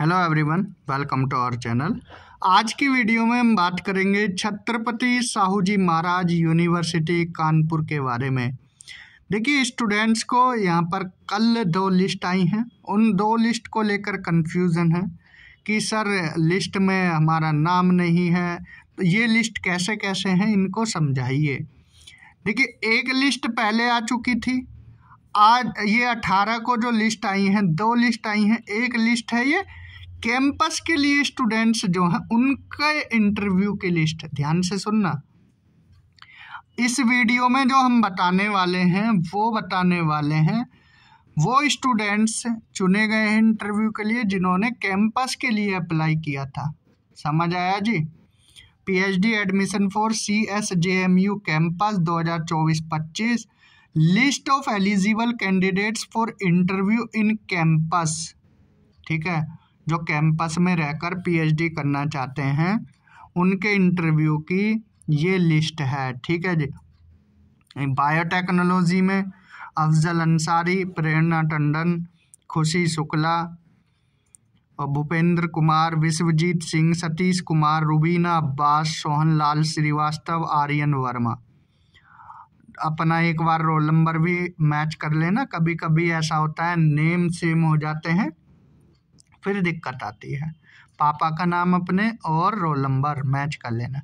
Hello everyone welcome to our channel आज की video में हम बात करेंगे छत्रपति साहू जी महाराज यूनिवर्सिटी कानपुर के बारे में। देखिए स्टूडेंट्स को यहाँ पर कल दो लिस्ट आई हैं। उन दो लिस्ट को लेकर कंफ्यूजन है कि सर लिस्ट में हमारा नाम नहीं है। तो ये लिस्ट कैसे कैसे हैं, इनको समझाइए। देखिए, एक लिस्ट पहले आ चुकी थी। आज ये अठारह को जो लिस्ट आई हैं, दो लिस्ट आई हैं। एक लिस्ट है ये कैंपस के लिए स्टूडेंट्स जो हैं, उनका इंटरव्यू की लिस्ट ध्यान से सुनना। इस वीडियो में जो हम बताने वाले हैं, वो बताने वाले हैं, वो स्टूडेंट्स चुने गए हैं इंटरव्यू के लिए, जिन्होंने कैंपस के लिए अप्लाई किया था। समझ आया जी? PhD admission for C S J M U campus दो हज़ार चौबीस पच्चीस। List of eligible candidates for interview in campus ठीक है? जो कैंपस में रहकर पीएचडी करना चाहते हैं, उनके इंटरव्यू की ये लिस्ट है, ठीक है जी? बायोटेक्नोलॉजी में अफजल अंसारी, प्रेरणा टंडन, खुशी शुक्ला, और भूपेंद्र कुमार, विश्वजीत सिंह, सतीश कुमार, रुबीना अब्बास सोहन लाल श्रीवास्तव, आर्यन वर्मा। अपना एक बार रोल नंबर भी मैच कर लेना कभी कभी ऐसा होता है, नेम सेम हो जाते हैं। फिर दिक्कत आती है। पापा का नाम अपने और रोल नंबर मैच कर लेना।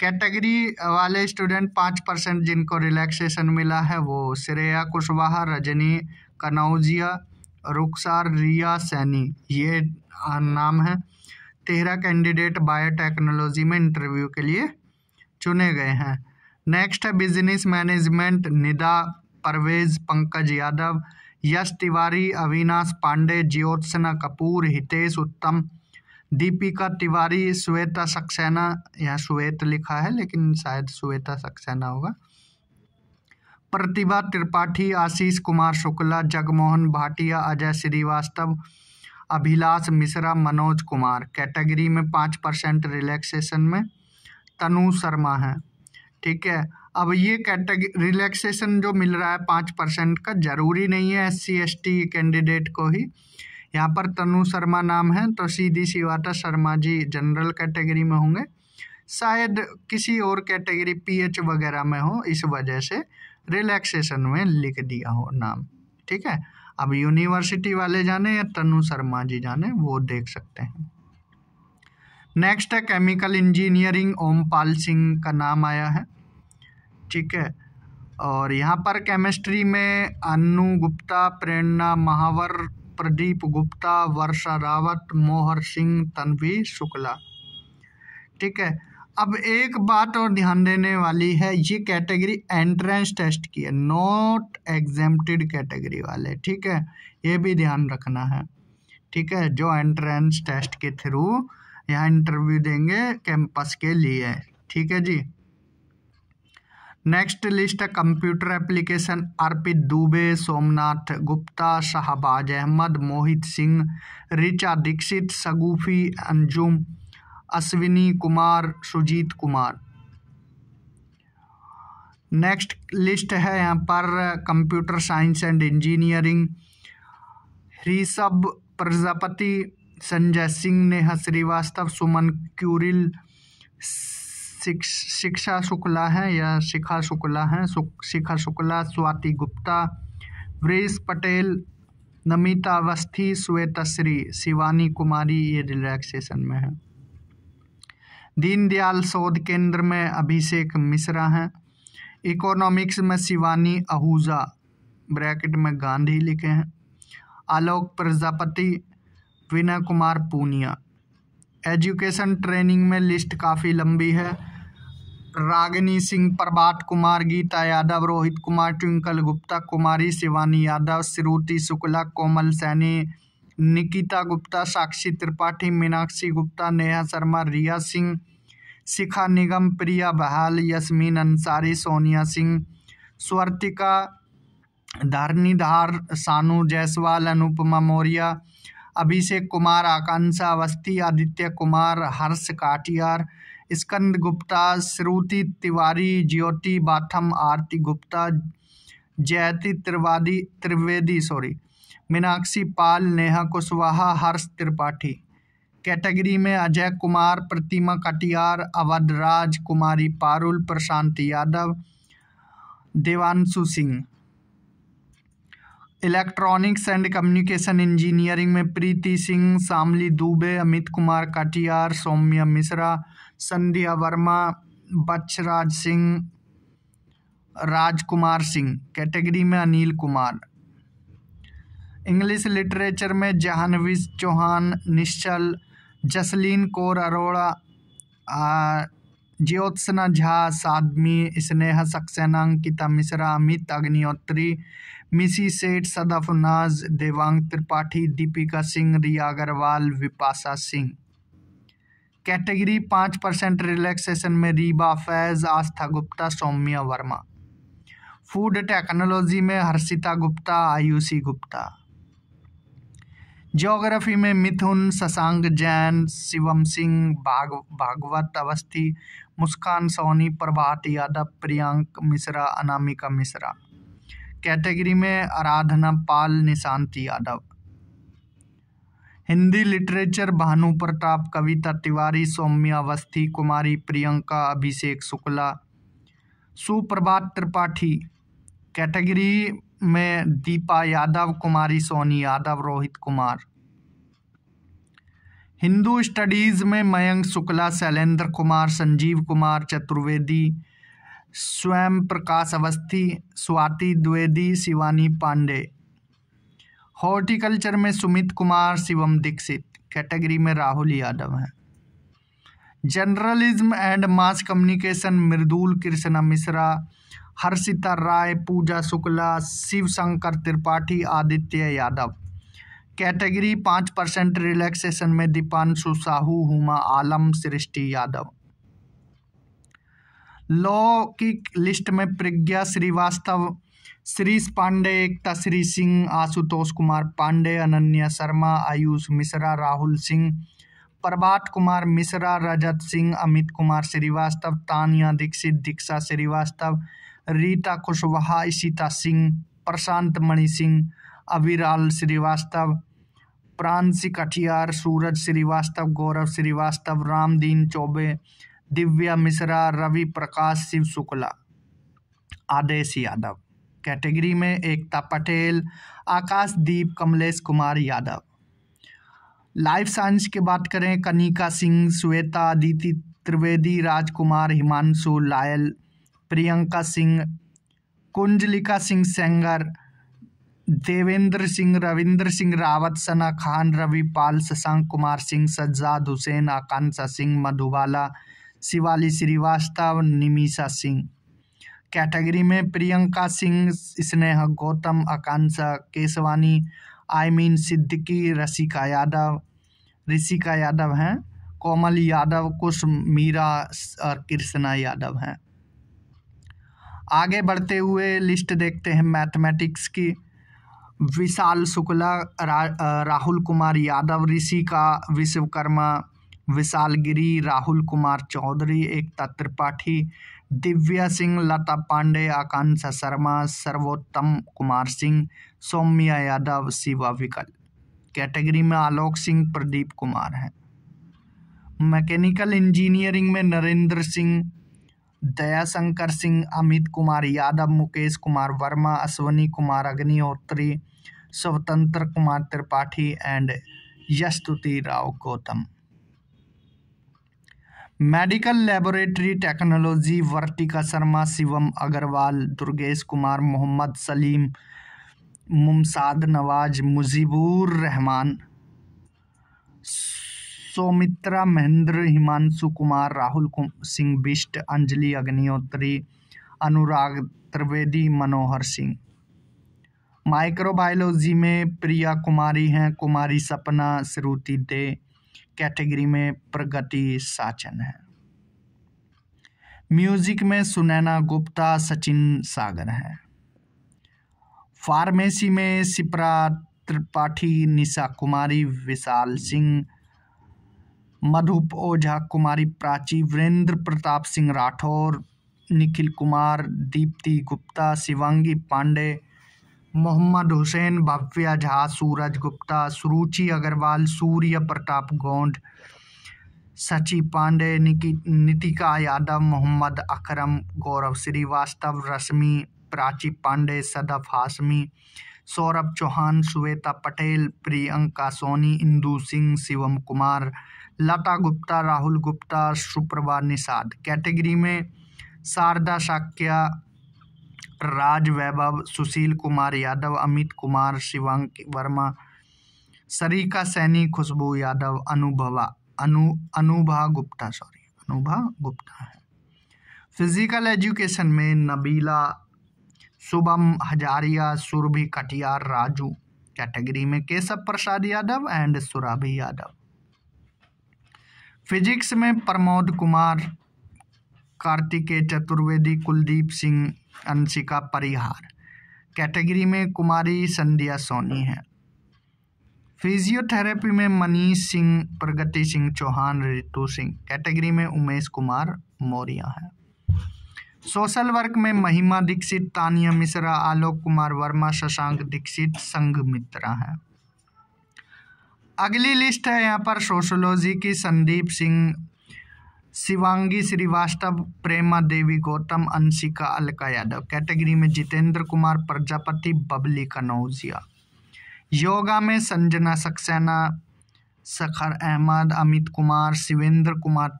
कैटेगरी वाले स्टूडेंट पाँच परसेंट जिनको रिलैक्सेशन मिला है वो श्रेया कुशवाहा, रजनी कनौजिया, रुखसार, रिया सैनी, ये नाम है। तेरह कैंडिडेट बायोटेक्नोलॉजी में इंटरव्यू के लिए चुने गए हैं। नेक्स्ट है बिज़नेस मैनेजमेंट, निदा परवेज, पंकज यादव यश तिवारी, अविनाश पांडे, ज्योत्सना कपूर, हितेश उत्तम, दीपिका तिवारी, श्वेता सक्सेना। यहाँ श्वेत लिखा है, लेकिन शायद श्वेता सक्सेना होगा। प्रतिभा त्रिपाठी, आशीष कुमार शुक्ला, जगमोहन भाटिया, अजय श्रीवास्तव, अभिलाष मिश्रा, मनोज कुमार। कैटेगरी में पाँच परसेंट रिलैक्सेशन में तनु शर्मा है। ठीक है? अब ये कैटेगरी रिलैक्सेशन जो मिल रहा है पाँच परसेंट का ज़रूरी नहीं है S C S T candidate को ही। यहाँ पर तनु शर्मा नाम है तो सीधी सी बात है, शर्मा जी जनरल कैटेगरी में होंगे। शायद किसी और कैटेगरी पीएच वगैरह में हो, इस वजह से रिलैक्सेशन में लिख दिया हो नाम। ठीक है? अब यूनिवर्सिटी वाले जाने या तनु शर्मा जी जाने, वो देख सकते हैं। नेक्स्ट है केमिकल इंजीनियरिंग ओमपाल सिंह का नाम आया है। ठीक है? और यहाँ पर केमिस्ट्री में अनु गुप्ता, प्रेरणा महावर, प्रदीप गुप्ता, वर्षा रावत, मोहर सिंह तनवी शुक्ला। ठीक है? अब एक बात और ध्यान देने वाली है, ये कैटेगरी एंट्रेंस टेस्ट की है नॉट एग्जेम्प्टेड कैटेगरी वाले, ठीक है? ये भी ध्यान रखना है। ठीक है? जो एंट्रेंस टेस्ट के थ्रू यहाँ इंटरव्यू देंगे कैंपस के लिए। ठीक है जी? नेक्स्ट लिस्ट है computer application Arpit Dubey Somnath Gupta Shahbaz Ahmed Mohit Singh Richa Dixit Sagufi Anjum Ashwini Kumar Sujeet Kumar next list है यहाँ पर computer science and engineering Rishabh Prajapati Sanjay Singh Neha Srivastava Suman Kureel Shiksha Shukla हैं, या शिखा शुक्ला हैं शिखा शुक्ला, स्वाति गुप्ता, वृष पटेल, नमिता अवस्थी श्वेतश्री शिवानी कुमारी, ये relaxation में है। दीनदयाल शोध केंद्र में अभिषेक मिश्रा हैं। इकोनॉमिक्स में शिवानी आहूजा ब्रैकेट में गांधी लिखे हैं। आलोक प्रजापति, विनय कुमार पूनिया। एजुकेशन ट्रेनिंग में लिस्ट काफ़ी लंबी है। रागिनी सिंह, प्रभात कुमार, गीता यादव, रोहित कुमार, ट्विंकल गुप्ता, कुमारी शिवानी यादव श्रुति शुक्ला, कोमल सैनी, निकिता गुप्ता, साक्षी त्रिपाठी, मीनाक्षी गुप्ता, नेहा शर्मा, रिया सिंह, शिखा निगम, प्रिया बहाल, यस्मीन अंसारी, सोनिया सिंह, स्वर्तिका धारनीधार सानू जायसवाल, अनुपमा मौर्य, अभिषेक कुमार, आकांक्षा अवस्थी, आदित्य कुमार, हर्ष काटियार स्कंद गुप्ता, श्रुति तिवारी, ज्योति बाथम, आरती गुप्ता, जयति त्रिवादी, त्रिवेदी सॉरी मीनाक्षी पाल, नेहा कुशवाहा, हर्ष त्रिपाठी। कैटेगरी में Ajay Kumar, Pratima Katiyar Awadh Raj Kumari Parul, Prashant Yadav, Devanshu Singh. Electronics and communication engineering में प्रीति सिंह, शामली दुबे, अमित कुमार कटियार, सौम्य मिश्रा, संध्या वर्मा बच्छराज सिंह, राजकुमार सिंह। कैटेगरी में अनिल कुमार। इंग्लिश लिटरेचर में जहानवी चौहान, निश्चल, जसलीन कौर अरोड़ा ज्योत्सना झा सादमी स्नेहा सक्सेना, अंकिता मिश्रा, अमित अग्निहोत्री मिसी सेठ, सदफ नाज, देवांग त्रिपाठी, दीपिका सिंह, रिया अग्रवाल, विपाशा सिंह। कैटेगरी पाँच परसेंट रिलैक्सेशन में रीबा फैज, आस्था गुप्ता, सौम्या वर्मा। फ़ूड टेक्नोलॉजी में हर्षिता गुप्ता, आयुषी गुप्ता। ज्योग्राफी में मिथुन, शशांक जैन, शिवम सिंह, भाग, भागवत अवस्थी, मुस्कान सोनी, प्रभात यादव, प्रियांक मिश्रा, अनामिका मिश्रा। कैटेगरी में आराधना पाल निशांत यादव। हिंदी लिटरेचर भानु प्रताप, कविता तिवारी, सौम्या अवस्थी, कुमारी प्रियंका, अभिषेक शुक्ला, सुप्रभात त्रिपाठी। कैटेगरी में दीपा यादव, कुमारी सोनी यादव, रोहित कुमार। हिंदू स्टडीज़ में मयंक शुक्ला, शैलेंद्र कुमार, संजीव कुमार, चतुर्वेदी स्वयं प्रकाश अवस्थी स्वाति द्विवेदी शिवानी पांडे। हॉर्टिकल्चर में सुमित कुमार शिवम दीक्षित, कैटेगरी में राहुल यादव हैं। Journalism and mass communication, Mridul Krishna Mishra, Harshita Rai, Pooja Shukla Shiv Shankar Tripathi, Aditya Yadav. Category पाँच परसेंट रिलैक्सेशन में दीपांशु साहू, हुमा आलम, सृष्टि यादव। लॉ की लिस्ट में प्रज्ञा श्रीवास्तव श्रीष पांडे, एकता, श्री सिंह, आशुतोष कुमार पांडे, अनन्या शर्मा, आयुष मिश्रा, राहुल सिंह, प्रभात कुमार मिश्रा, रजत सिंह, अमित कुमार श्रीवास्तव, तानिया दीक्षित, दीक्षा श्रीवास्तव, रीता कुशवाहा, इशिता सिंह, प्रशांत मणि सिंह, अविराल श्रीवास्तव प्रांसी कटियार सूरज श्रीवास्तव, गौरव श्रीवास्तव, रामदीन चौबे दिव्या मिश्रा, रवि प्रकाश, शिव शुक्ला। आदेश यादव। कैटेगरी में एकता पटेल आकाशदीप कमलेश कुमार यादव। लाइफ साइंस की बात करें, कनिका सिंह, श्वेता अदिति त्रिवेदी, राजकुमार, हिमांशु लायल, प्रियंका सिंह, कुंजलिका सिंह सेंगर, देवेंद्र सिंह, रविंद्र सिंह रावत, सना खान, रवि पाल, शशांक कुमार सिंह, सज्जाद हुसैन, आकांक्षा सिंह, मधुबाला शिवाली श्रीवास्तव निमिषा सिंह। कैटेगरी में प्रियंका सिंह स्नेह गौतम आकांक्षा केशवानी आयमीन सिद्दीकी रसिका यादव। ऋषिका यादव हैं कोमल यादव कुश मीरा और कृष्णा यादव हैं। आगे बढ़ते हुए लिस्ट देखते हैं मैथमेटिक्स की। विशाल शुक्ला रा, राहुल कुमार यादव ऋषिका विश्वकर्मा विशाल गिरी राहुल कुमार चौधरी एकता त्रिपाठी दिव्या सिंह, लता पांडे, आकांक्षा शर्मा, सर्वोत्तम कुमार सिंह, सौम्या यादव, शिवा विकल। कैटेगरी में आलोक सिंह, प्रदीप कुमार हैं। मैकेनिकल इंजीनियरिंग में Narendra Singh, Dayashankar Singh, Amit Kumar Yadav, Mukesh Kumar Verma, Ashwani Kumar Agnihotri, Swatantra Kumar Tripathi and Yashtuti Rao Gautam. Medical laboratory technology Vartika Sharma Shivam Agarwal Durgesh Kumar Mohammad Salim Mumsad Nawaz Mujibur Rahman Somitra Mahendra Himanshu Kumar Rahul कुम, Singh Bisht Anjali Agnihotri Anurag Trivedi Manohar Singh. Microbiology में प्रिया कुमारी हैं कुमारी सपना श्रुति दे category में प्रगति साचन है। Music में सुनैना गुप्ता, सचिन सागर है। Pharmacy में Sipra Tripathi, Nisha Kumari, Vishal Singh, Madhup Ojha Kumari, Prachi, Virendra Pratap Singh Rathore, Nikhil Kumar, Deepti Gupta, Shivangi Pandey Mohammad Hussain Bhavya Jha Suraj Gupta, Suruchi Agarwal, Surya Pratap Gond, Sachi Pandey Nitika Yadav, Mohammad Akram, Gaurav Srivastava, Rashmi, Prachi Pandey, Sadaf Hashmi, Saurabh Chauhan, Shweta Patel, Priyanka Soni, Indu Singh, Shivam Kumar, Lata Gupta, Rahul Gupta, Suprabha Nishad. Category में शारदा शाक्या राज वैभव, सुशील कुमार यादव, अमित कुमार, शिवांक वर्मा, सरिका सैनी, खुशबू यादव, अनुभवा, अनु, अनुभा गुप्ता सॉरी अनुभा गुप्ता है। फ़िज़िकल एजुकेशन में नबीला, शुभम हजारिया, सुरभि कटियार, राजू कैटेगरी में केशव प्रसाद यादव एंड सुराभी यादव। फिजिक्स में प्रमोद कुमार, कार्तिकेय चतुर्वेदी, कुलदीप सिंह अंशिका परिहार। कैटेगरी में कुमारी, संध्या, सोनी है। फिजियोथेरेपी में मनीष सिंह, प्रगति सिंह चौहान, रितु सिंह। कैटेगरी में उमेश कुमार मौर्य है। सोशल वर्क में महिमा दीक्षित, तानिया मिश्रा, आलोक कुमार वर्मा, शशांक दीक्षित संघ मित्रा है। अगली लिस्ट है यहाँ पर सोशोलॉजी की, संदीप सिंह शिवांगी श्रीवास्तव, प्रेमा देवी, गौतम, अंशिका, अलका यादव। कैटेगरी में जितेंद्र कुमार, प्रजापति, बबली, कनौजिया। योगा में संजना सक्सेना, सखर अहमद, अमित कुमार, शिवेंद्र कुमार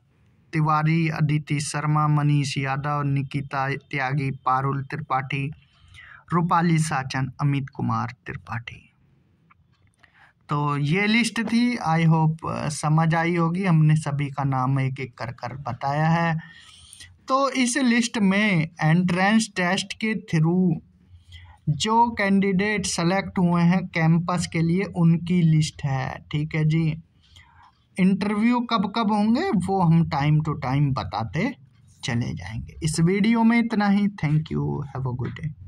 तिवारी, अदिति शर्मा, मनीष यादव, निकिता त्यागी, पारुल त्रिपाठी, रूपाली साचन, अमित कुमार त्रिपाठी। तो ये लिस्ट थी। आई होप समझ आई होगी। हमने सभी का नाम एक एक कर कर बताया है। तो इस लिस्ट में एंट्रेंस टेस्ट के थ्रू जो कैंडिडेट सेलेक्ट हुए हैं कैंपस के लिए, उनकी लिस्ट है। ठीक है जी। इंटरव्यू कब कब होंगे, वो हम टाइम टू टाइम बताते चले जाएँगे। इस वीडियो में इतना ही। Thank you have a good day